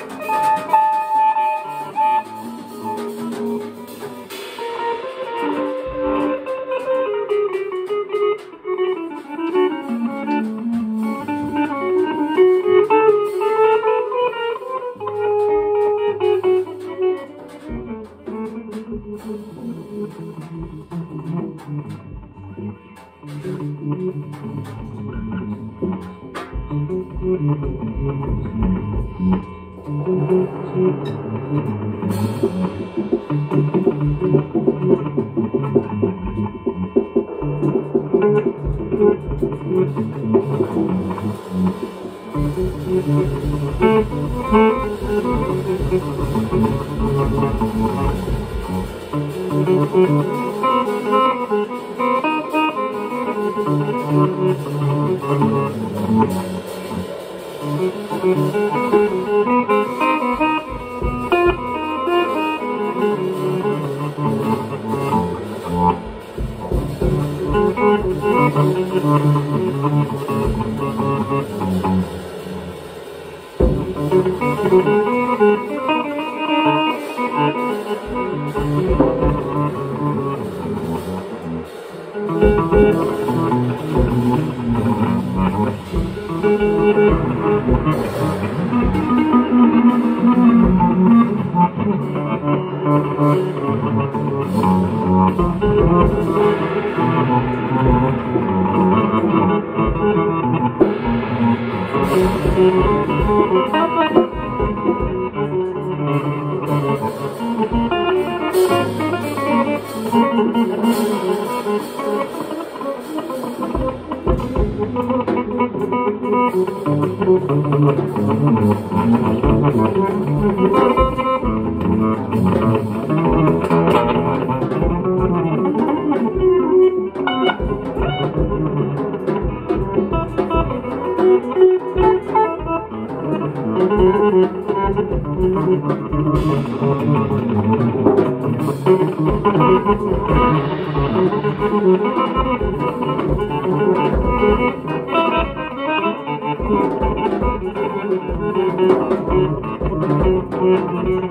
Thank you. Thank you,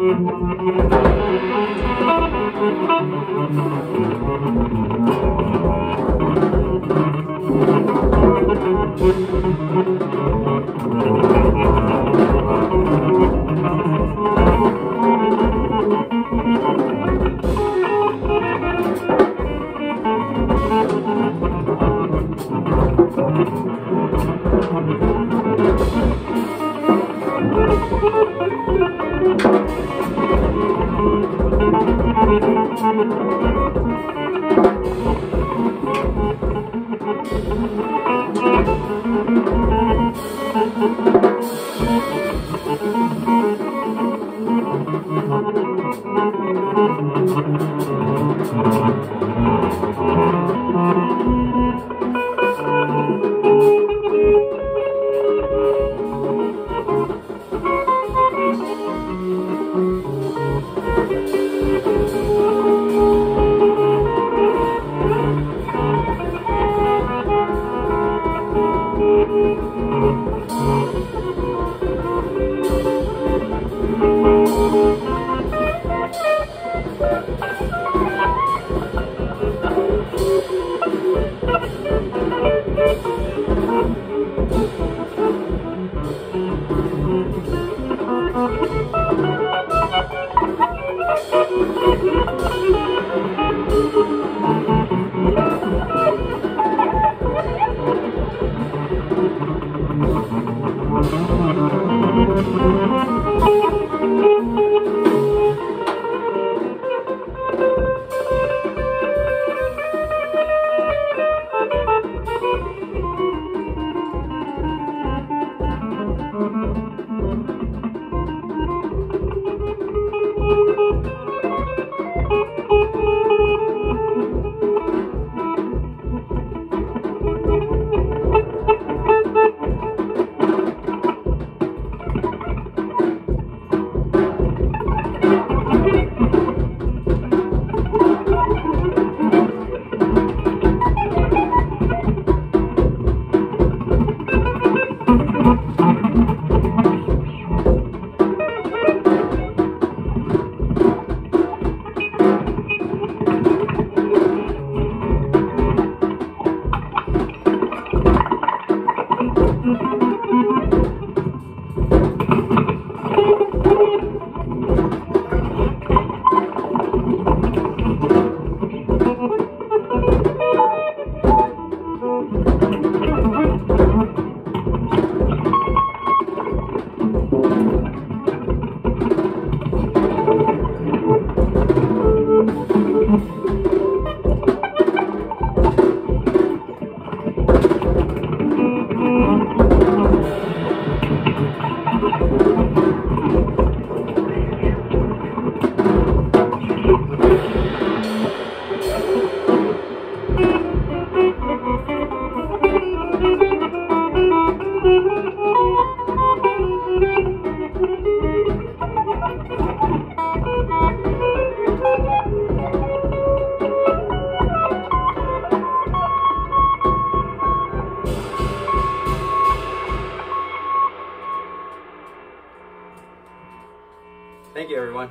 everyone.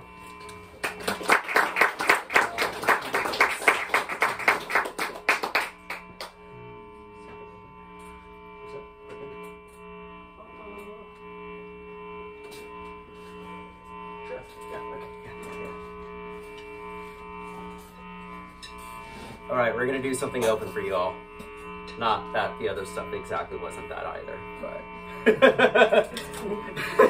All right, we're gonna do something open for you all. Not that the other stuff exactly wasn't that either, but.